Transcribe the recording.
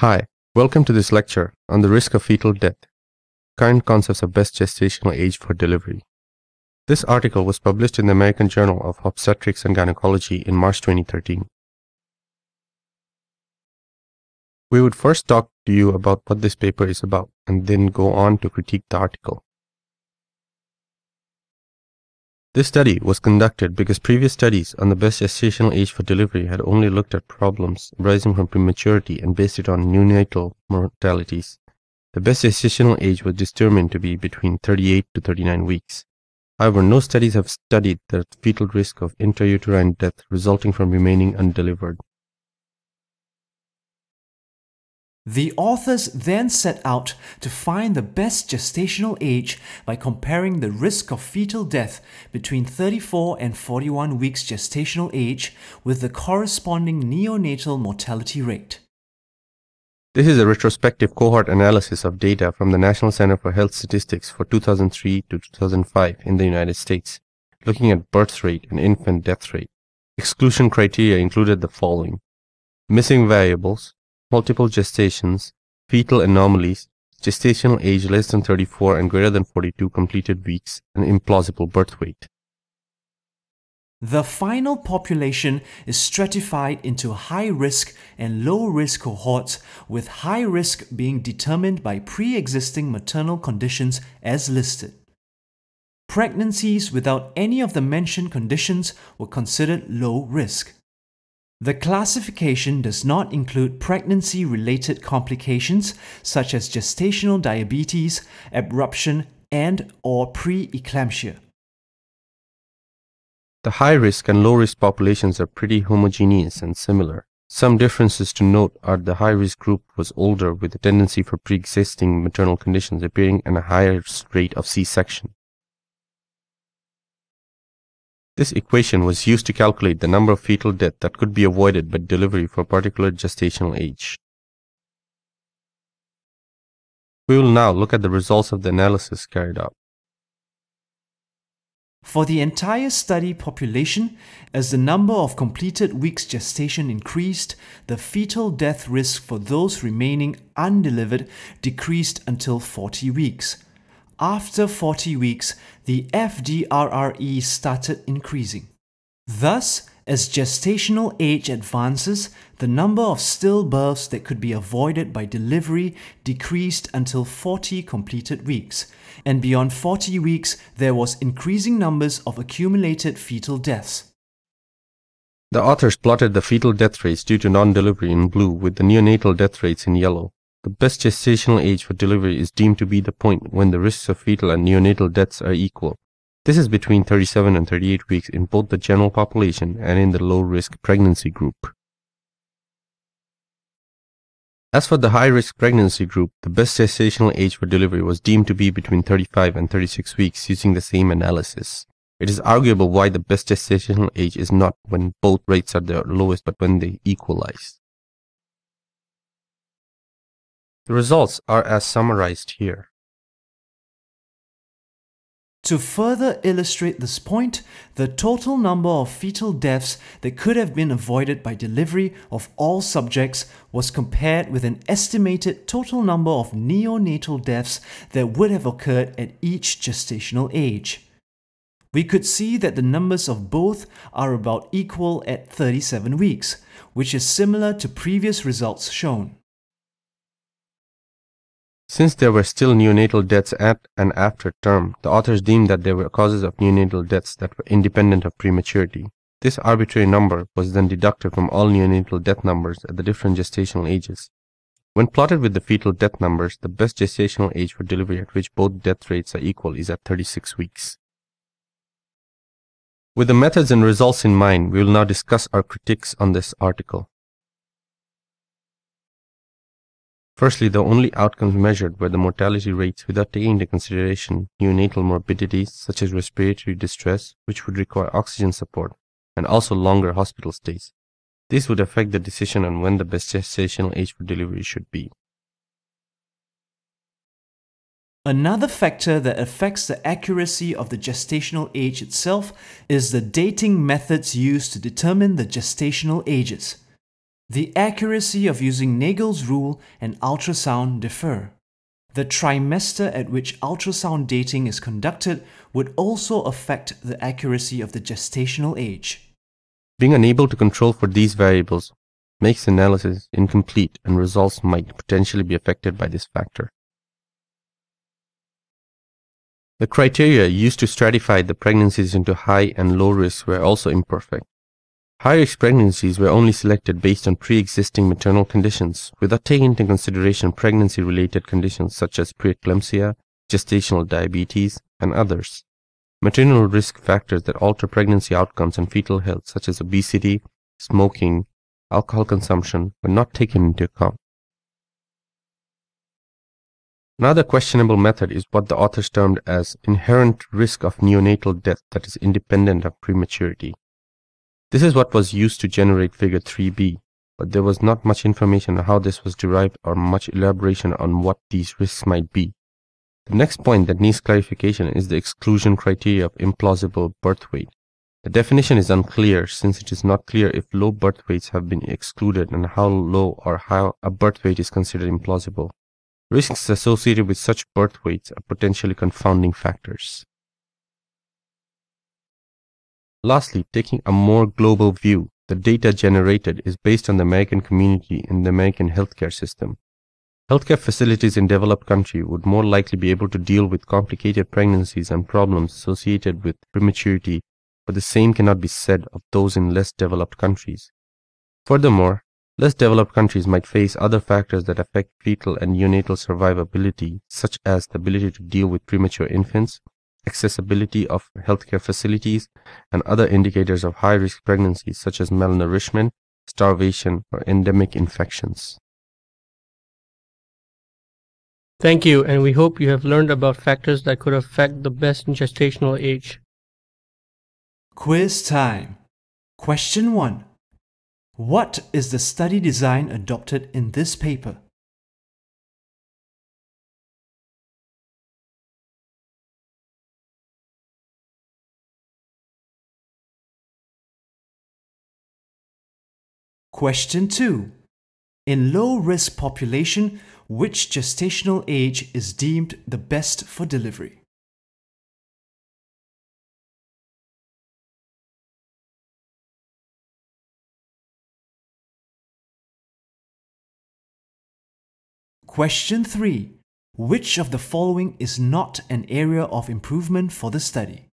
Hi, welcome to this lecture on the risk of fetal death, current concepts of best gestational age for delivery. This article was published in the American Journal of Obstetrics and Gynecology in March 2013. We would first talk to you about what this paper is about and then go on to critique the article. This study was conducted because previous studies on the best gestational age for delivery had only looked at problems arising from prematurity and based it on neonatal mortalities. The best gestational age was determined to be between 38 to 39 weeks. However, no studies have studied the fetal risk of intrauterine death resulting from remaining undelivered. The authors then set out to find the best gestational age by comparing the risk of fetal death between 34 and 41 weeks gestational age with the corresponding neonatal mortality rate. This is a retrospective cohort analysis of data from the National Center for Health Statistics for 2003 to 2005 in the United States, looking at birth rate and infant death rate. Exclusion criteria included the following missing variables, multiple gestations, fetal anomalies, gestational age less than 34 and greater than 42 completed weeks, and implausible birth weight. The final population is stratified into high risk and low risk cohorts, with high risk being determined by pre existing maternal conditions as listed. Pregnancies without any of the mentioned conditions were considered low risk. The classification does not include pregnancy related complications such as gestational diabetes, abruption, and or preeclampsia. The high risk and low risk populations are pretty homogeneous and similar. Some differences to note are the high risk group was older with a tendency for pre-existing maternal conditions appearing and a higher rate of C-section. This equation was used to calculate the number of fetal death that could be avoided by delivery for a particular gestational age. We will now look at the results of the analysis carried out. For the entire study population, as the number of completed weeks gestation increased, the fetal death risk for those remaining undelivered decreased until 40 weeks. After 40 weeks, the FDRRE started increasing. Thus, as gestational age advances, the number of stillbirths that could be avoided by delivery decreased until 40 completed weeks, and beyond 40 weeks, there was increasing numbers of accumulated fetal deaths. The authors plotted the fetal death rates due to non-delivery in blue with the neonatal death rates in yellow. The best gestational age for delivery is deemed to be the point when the risks of fetal and neonatal deaths are equal. This is between 37 and 38 weeks in both the general population and in the low-risk pregnancy group. As for the high-risk pregnancy group, the best gestational age for delivery was deemed to be between 35 and 36 weeks using the same analysis. It is arguable why the best gestational age is not when both rates are the lowest but when they equalize. The results are as summarized here. To further illustrate this point, the total number of fetal deaths that could have been avoided by delivery of all subjects was compared with an estimated total number of neonatal deaths that would have occurred at each gestational age. We could see that the numbers of both are about equal at 37 weeks, which is similar to previous results shown. Since there were still neonatal deaths at and after term, the authors deemed that there were causes of neonatal deaths that were independent of prematurity. This arbitrary number was then deducted from all neonatal death numbers at the different gestational ages. When plotted with the fetal death numbers, the best gestational age for delivery at which both death rates are equal is at 36 weeks. With the methods and results in mind, we will now discuss our critiques on this article. Firstly, the only outcomes measured were the mortality rates without taking into consideration neonatal morbidities such as respiratory distress, which would require oxygen support, and also longer hospital stays. This would affect the decision on when the best gestational age for delivery should be. Another factor that affects the accuracy of the gestational age itself is the dating methods used to determine the gestational ages. The accuracy of using Naegele's rule and ultrasound differ. The trimester at which ultrasound dating is conducted would also affect the accuracy of the gestational age. Being unable to control for these variables makes analysis incomplete and results might potentially be affected by this factor. The criteria used to stratify the pregnancies into high and low risk were also imperfect. High-risk pregnancies were only selected based on pre-existing maternal conditions, without taking into consideration pregnancy-related conditions such as preeclampsia, gestational diabetes, and others. Maternal risk factors that alter pregnancy outcomes and fetal health, such as obesity, smoking, alcohol consumption, were not taken into account. Another questionable method is what the authors termed as inherent risk of neonatal death that is independent of prematurity. This is what was used to generate figure 3b, but there was not much information on how this was derived or much elaboration on what these risks might be. The next point that needs clarification is the exclusion criteria of implausible birth weight. The definition is unclear since it is not clear if low birth weights have been excluded and how low or how a birth weight is considered implausible. Risks associated with such birth weights are potentially confounding factors. Lastly, taking a more global view, the data generated is based on the American community and the American healthcare system. Healthcare facilities in developed countries would more likely be able to deal with complicated pregnancies and problems associated with prematurity, but the same cannot be said of those in less developed countries. Furthermore, less developed countries might face other factors that affect fetal and neonatal survivability, such as the ability to deal with premature infants, accessibility of healthcare facilities, and other indicators of high-risk pregnancies such as malnourishment, starvation, or endemic infections. Thank you, and we hope you have learned about factors that could affect the best gestational age. Quiz time. Question 1. What is the study design adopted in this paper? Question 2. In low-risk population, which gestational age is deemed the best for delivery? Question 3. Which of the following is not an area of improvement for the study?